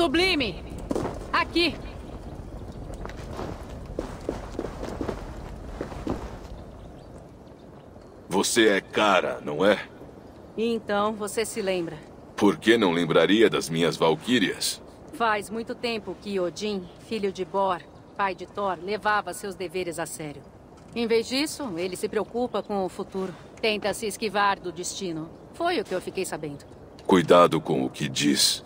Sublime! Aqui! Você é cara, não é? Então, você se lembra. Por que não lembraria das minhas valquírias? Faz muito tempo que Odin, filho de Bor, pai de Thor, levava seus deveres a sério. Em vez disso, ele se preocupa com o futuro. Tenta se esquivar do destino. Foi o que eu fiquei sabendo. Cuidado com o que diz.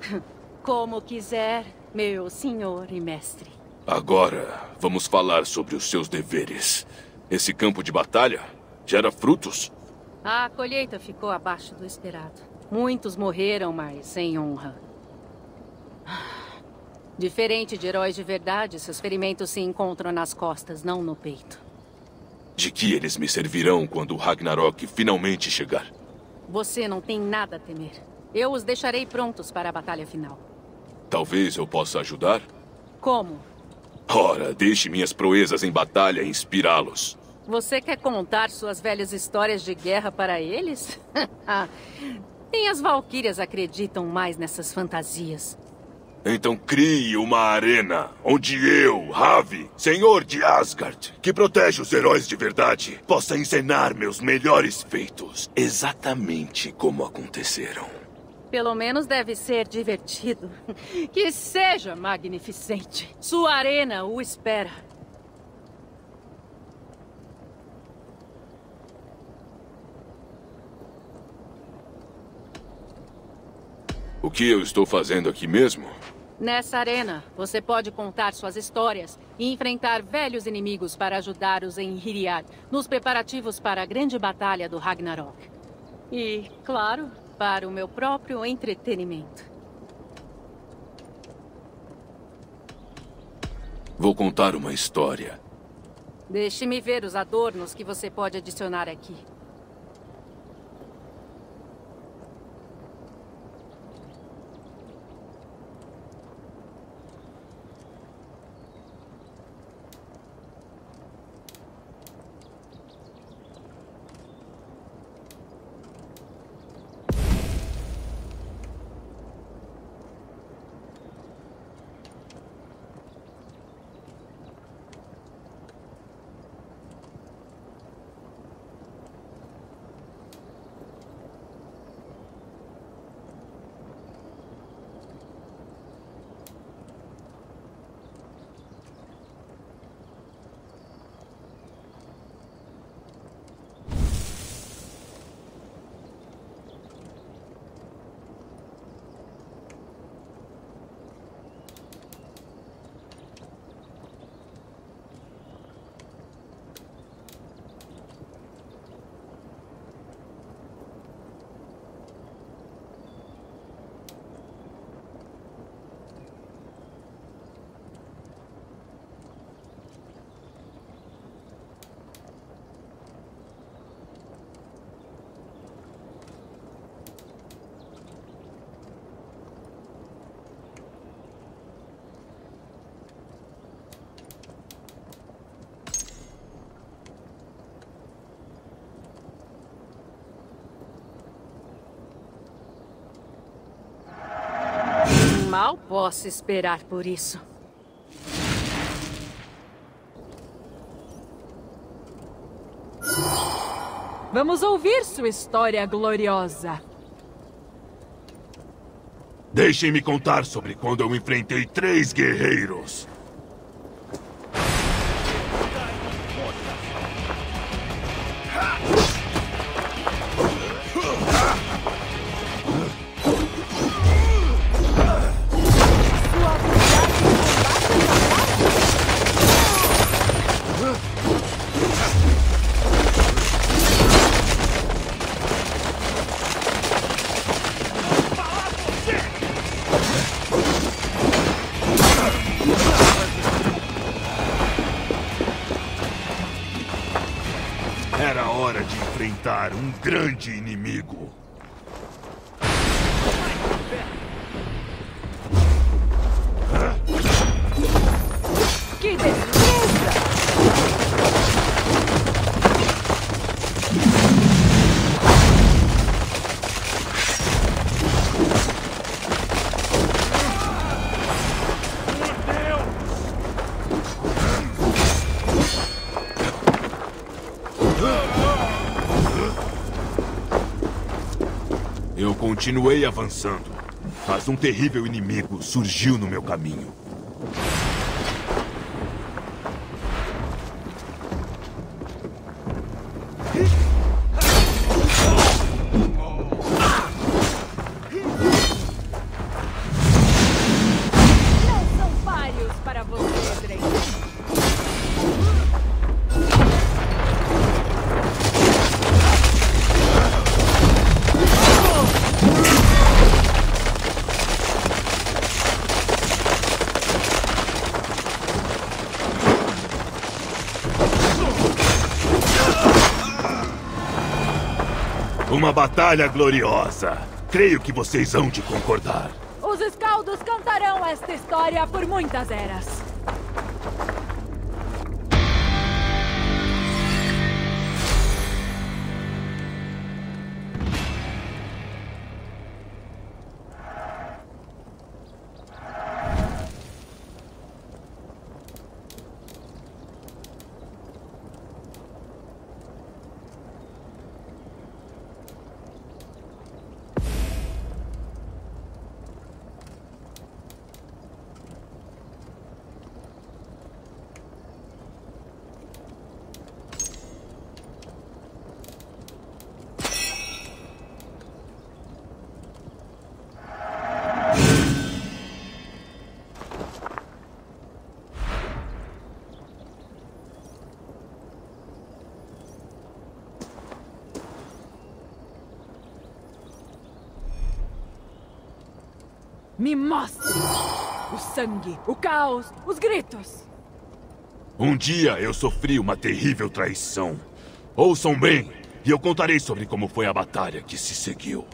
Como quiser, meu senhor e mestre. Agora, vamos falar sobre os seus deveres. Esse campo de batalha gera frutos? A colheita ficou abaixo do esperado. Muitos morreram, mas sem honra. Diferente de heróis de verdade, seus ferimentos se encontram nas costas, não no peito. De que eles me servirão quando o Ragnarok finalmente chegar? Você não tem nada a temer. Eu os deixarei prontos para a batalha final. Talvez eu possa ajudar? Como? Ora, deixe minhas proezas em batalha inspirá-los. Você quer contar suas velhas histórias de guerra para eles? Nem as valquírias acreditam mais nessas fantasias. Então crie uma arena onde eu, Ravi, senhor de Asgard, que protege os heróis de verdade, possa encenar meus melhores feitos, exatamente como aconteceram. Pelo menos deve ser divertido. Que seja magnificente. Sua arena o espera. O que eu estou fazendo aqui mesmo? Nessa arena, você pode contar suas histórias e enfrentar velhos inimigos para ajudar-os em Hiriad, nos preparativos para a grande batalha do Ragnarok. E, claro, para o meu próprio entretenimento. Vou contar uma história. Deixe-me ver os adornos que você pode adicionar aqui. Mal posso esperar por isso. Vamos ouvir sua história gloriosa. Deixem-me contar sobre quando eu enfrentei três guerreiros. Continuei avançando, mas um terrível inimigo surgiu no meu caminho. Uma batalha gloriosa. Creio que vocês hão de concordar. Os escaldos cantarão esta história por muitas eras. Me mostre o sangue, o caos, os gritos. Um dia eu sofri uma terrível traição. Ouçam bem, e eu contarei sobre como foi a batalha que se seguiu.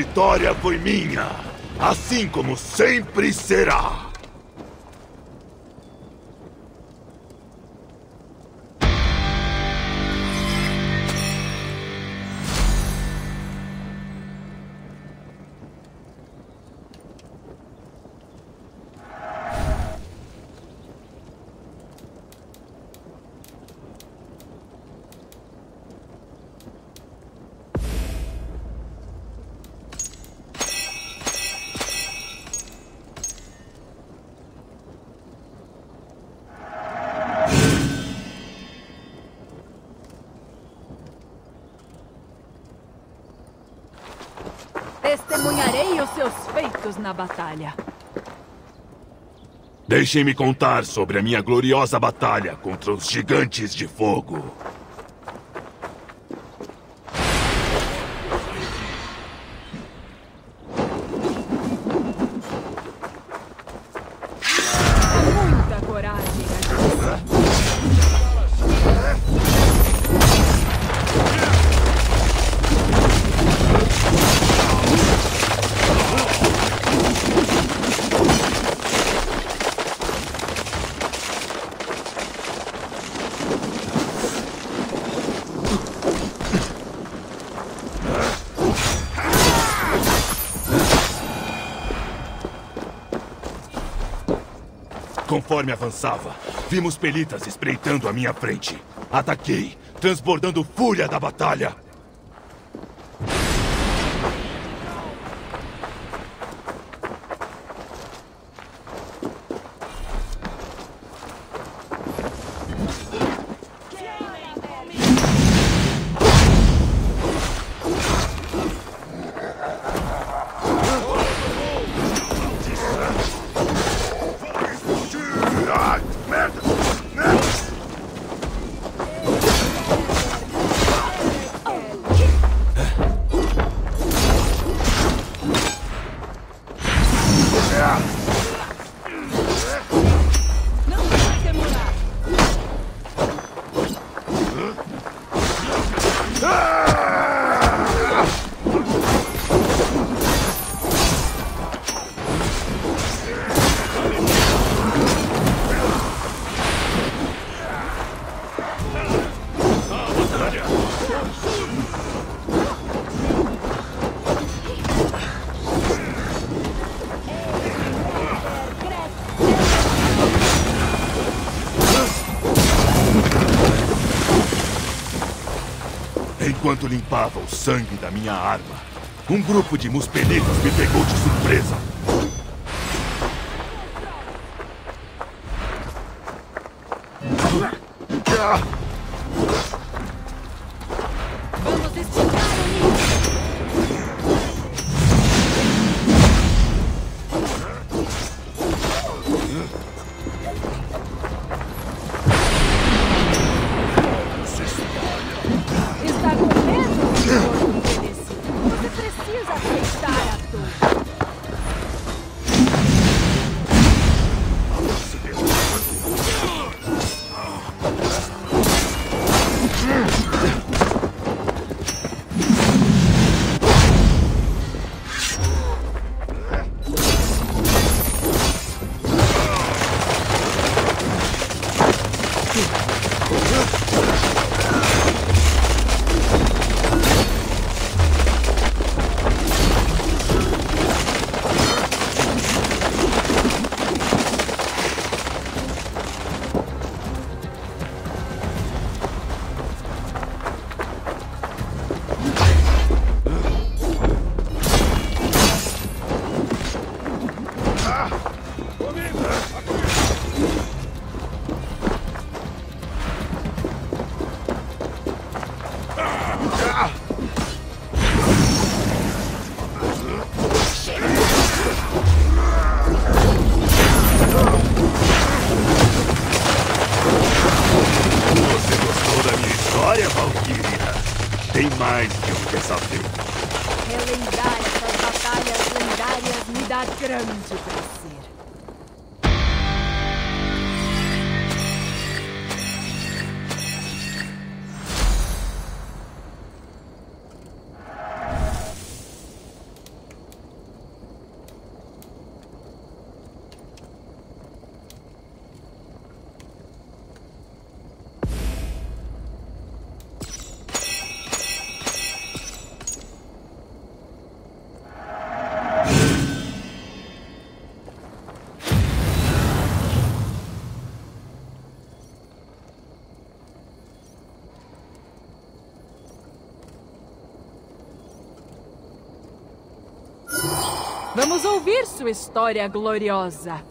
Vitória foi minha, assim como sempre será. Feitos na batalha. Deixem-me contar sobre a minha gloriosa batalha contra os gigantes de fogo. Conforme avançava, vimos pelitas espreitando à minha frente. Ataquei, transbordando fúria da batalha. Enquanto limpava o sangue da minha arma, um grupo de muspelitas me pegou de surpresa. Grande Vamos ouvir sua história gloriosa.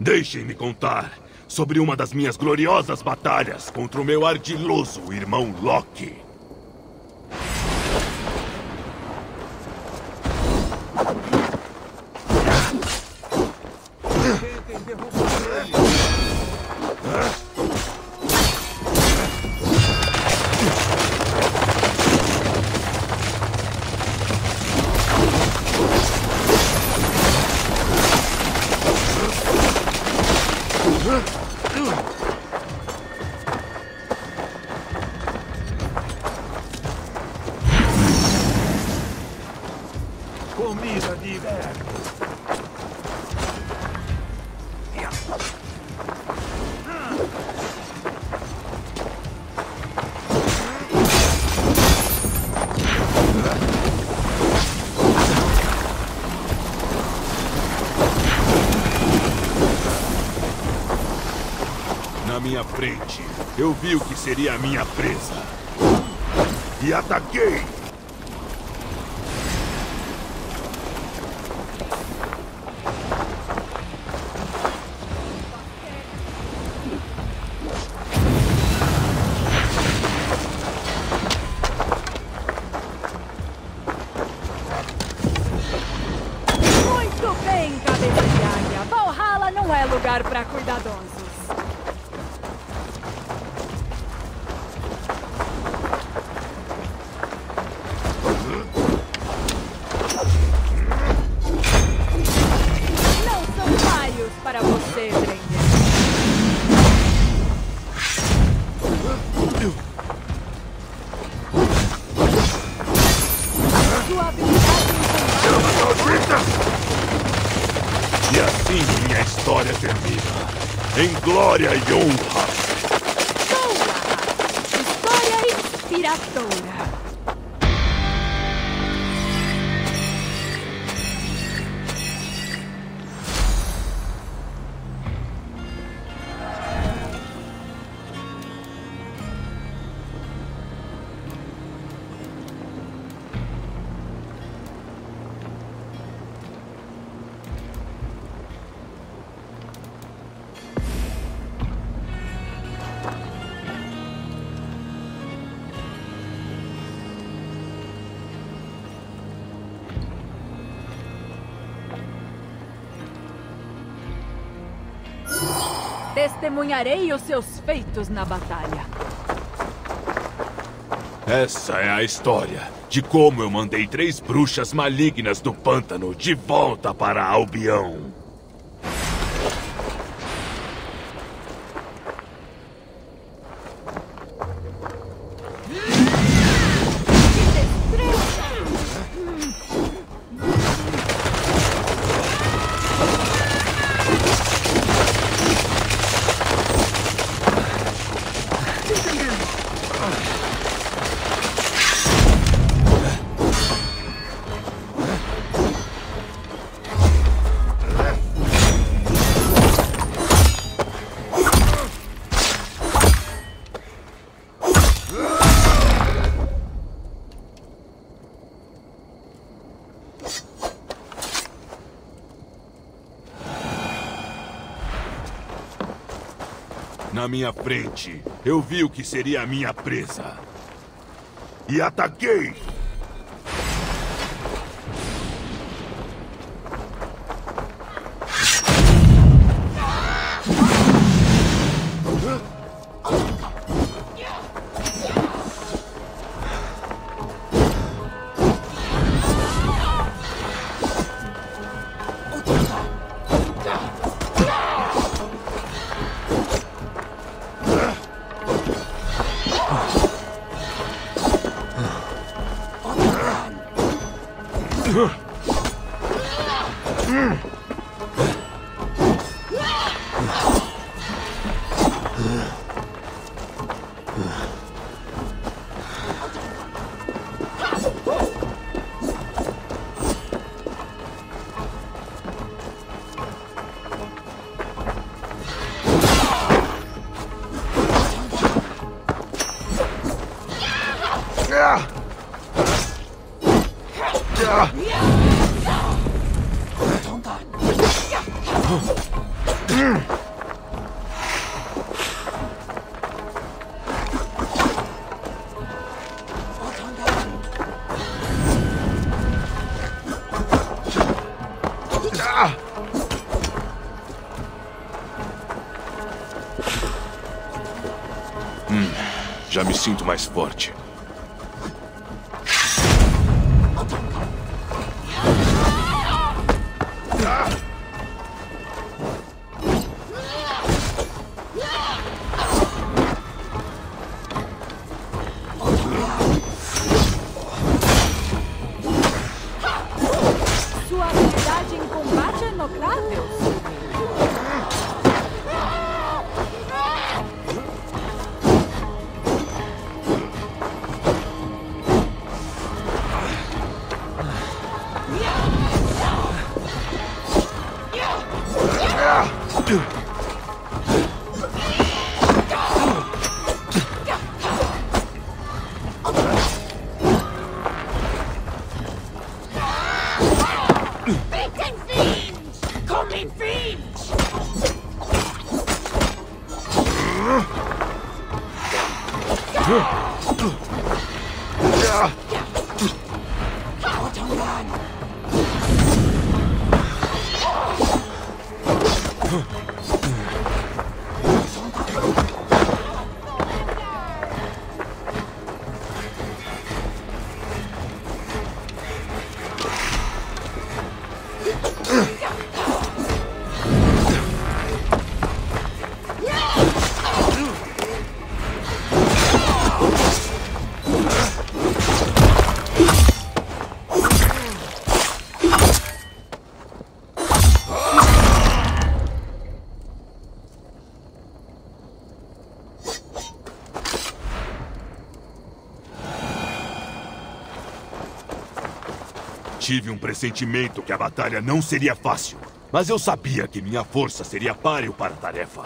Deixem-me contar sobre uma das minhas gloriosas batalhas contra o meu ardiloso irmão Loki. O que seria a minha presa. E ataquei! Testemunharei os seus feitos na batalha. Essa é a história de como eu mandei três bruxas malignas do pântano de volta para Albião. Na minha frente, eu vi o que seria a minha presa. E ataquei! Yeah. Sinto mais forte. Tive um pressentimento que a batalha não seria fácil. Mas eu sabia que minha força seria páreo para a tarefa.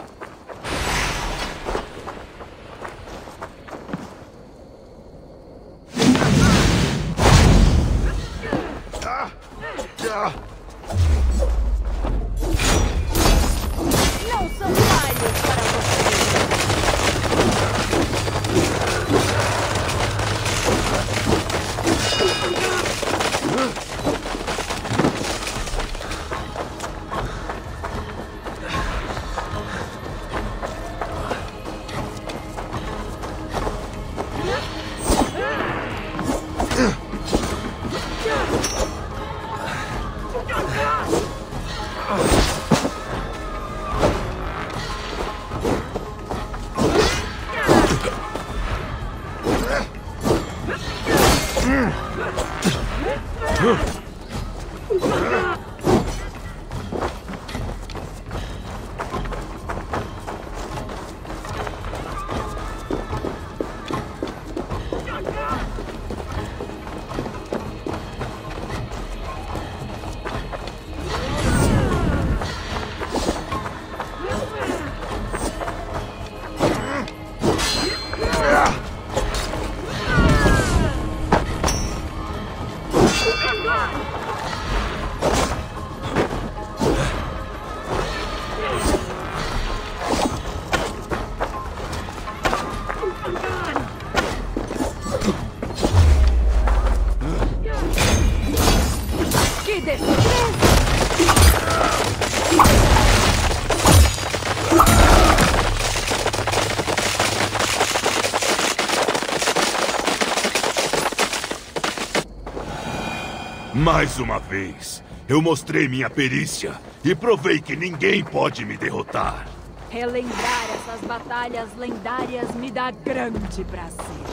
Mais uma vez, eu mostrei minha perícia e provei que ninguém pode me derrotar. Relembrar essas batalhas lendárias me dá grande prazer.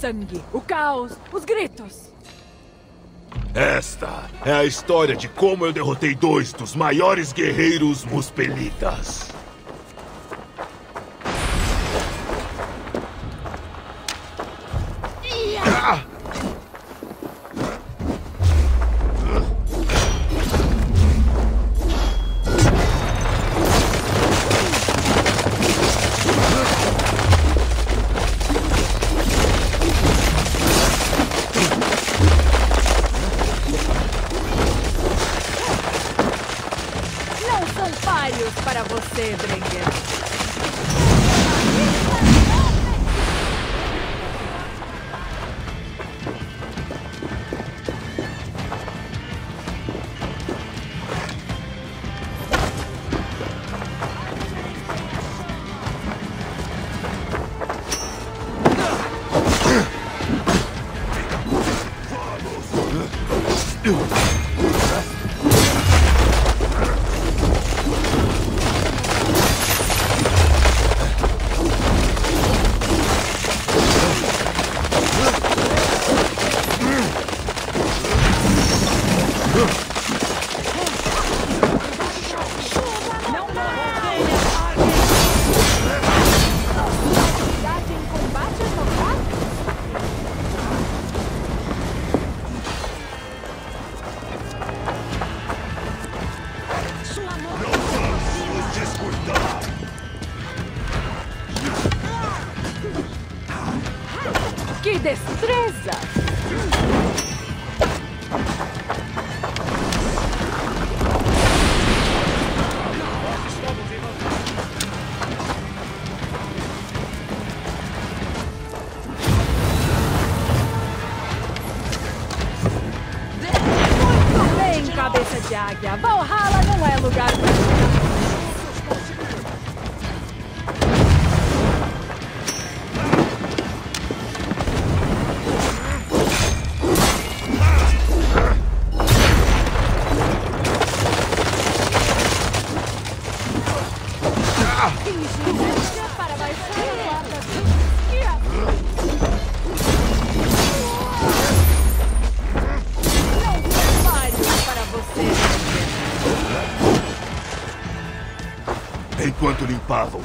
Sangue, o caos, os gritos. Esta é a história de como eu derrotei dois dos maiores guerreiros muspelitas.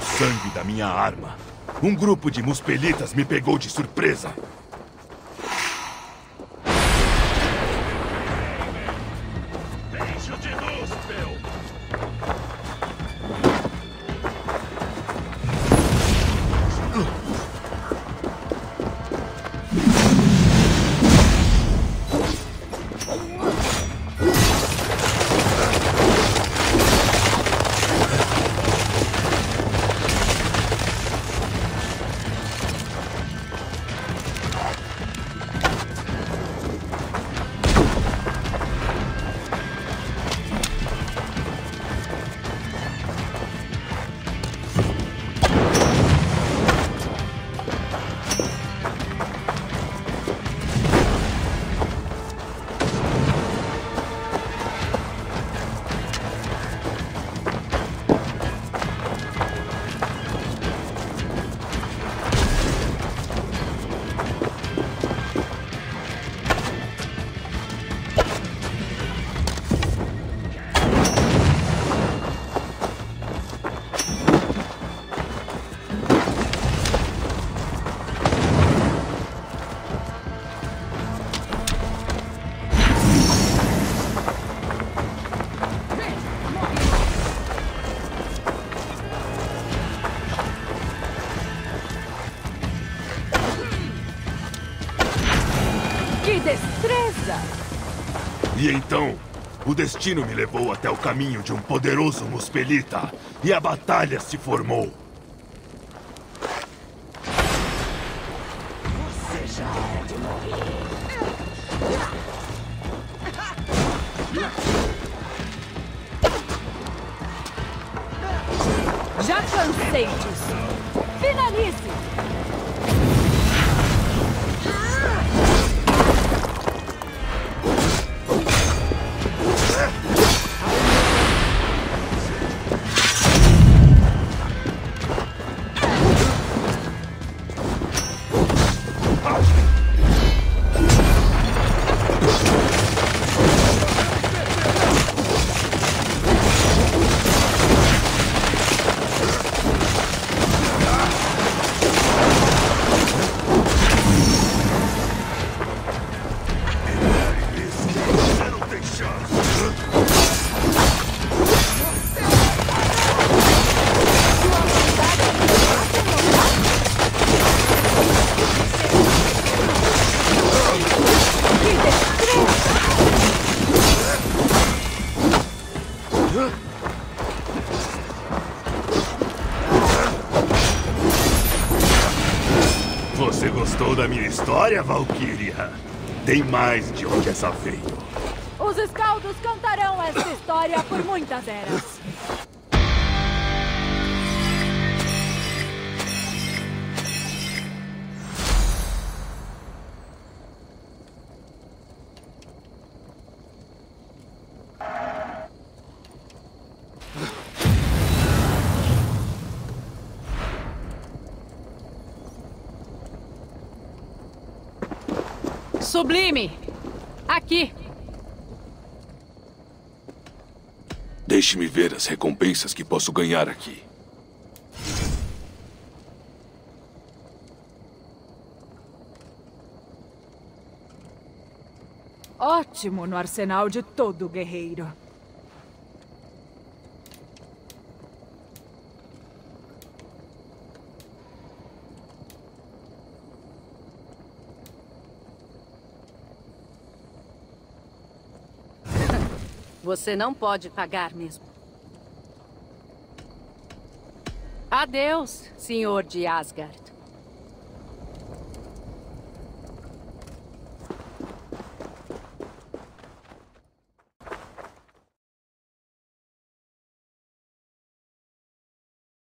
Sangue da minha arma, um grupo de muspelitas me pegou de surpresa. O destino me levou até o caminho de um poderoso muspelita e a batalha se formou. História, Valkyria. Tem mais de onde essa veio. Os escaldos cantarão esta história por muitas eras. Sublime! Aqui! Deixe-me ver as recompensas que posso ganhar aqui. Ótimo no arsenal de todo guerreiro. Você não pode pagar mesmo. Adeus, senhor de Asgard.